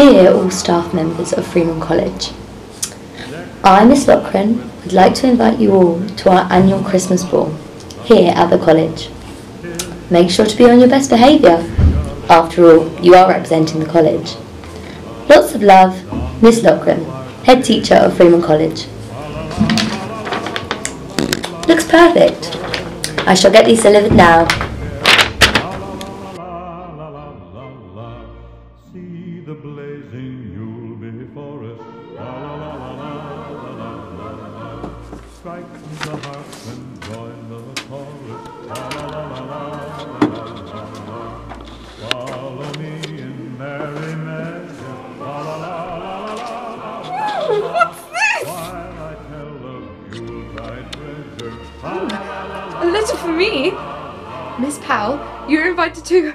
Dear all staff members of Freman College, I, Miss Lochran, would like to invite you all to our annual Christmas ball here at the college. Make sure to be on your best behaviour. After all, you are representing the college. Lots of love, Miss Lochran, head teacher of Freman College. Looks perfect. I shall get these delivered now. La. The harp and join the chorus. La la la la la la la la. Follow me in merry measure. La la la la la la la. What's this? While I tell of Yuletide treasure. La la la la la. A letter for me? Miss Powell, you're invited to.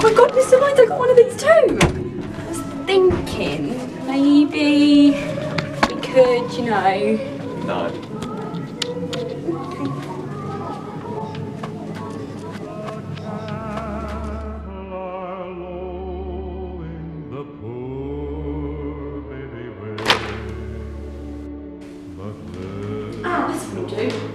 Oh my god, Mr. Mind, I got one of these too! I was thinking maybe we could, you know. No. Cattle are low in the poor baby way. But there's Ah, this will do.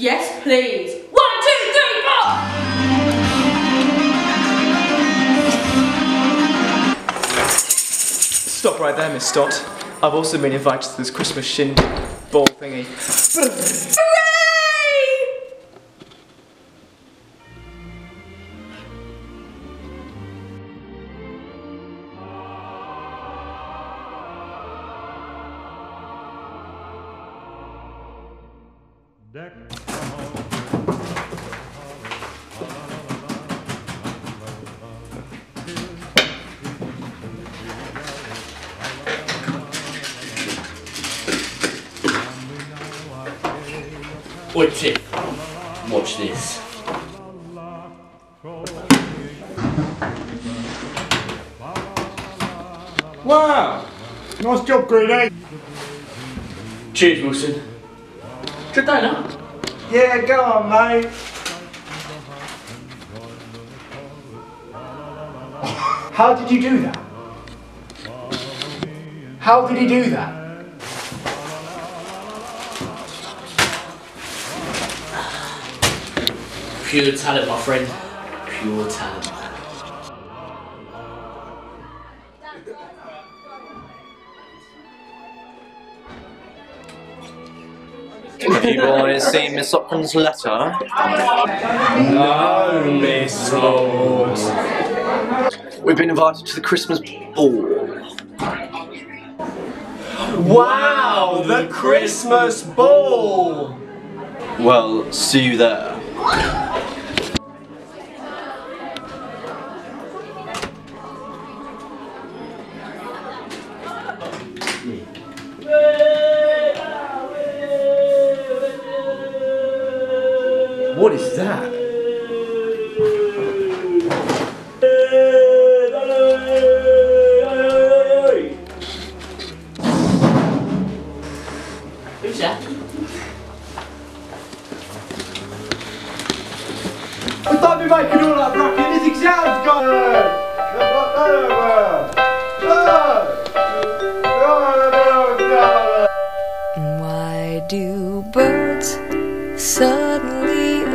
Yes, please. One, two, three, four. Stop right there, Miss Stott. I've also been invited to this Christmas shin ball thingy. Deck. Watch it. Watch this. Wow! Nice job, Green Cheers, Wilson. Good day, now. Yeah, go on, mate. How did you do that? How did he do that? Pure talent, my friend. Pure talent. You want to see Miss Lochran's letter? No, Miss Lord. We've been invited to the Christmas ball. Wow, the Christmas ball! Well, see you there. What is that? Who's that? We don't be making all that racket, this exam's going! Why do birds suddenly appear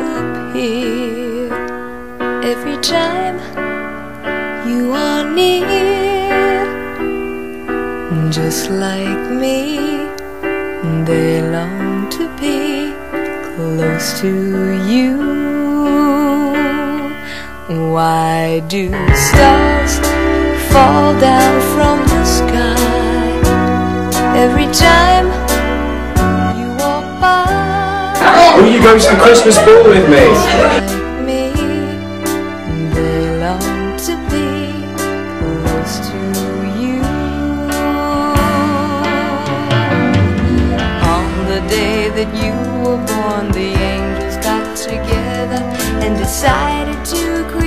every time you are near. Just like me, they long to be close to you. Why do stars fall down from the sky every time you walk by? Will you go to the Christmas ball with me? day that you were born, the angels got together and decided to create.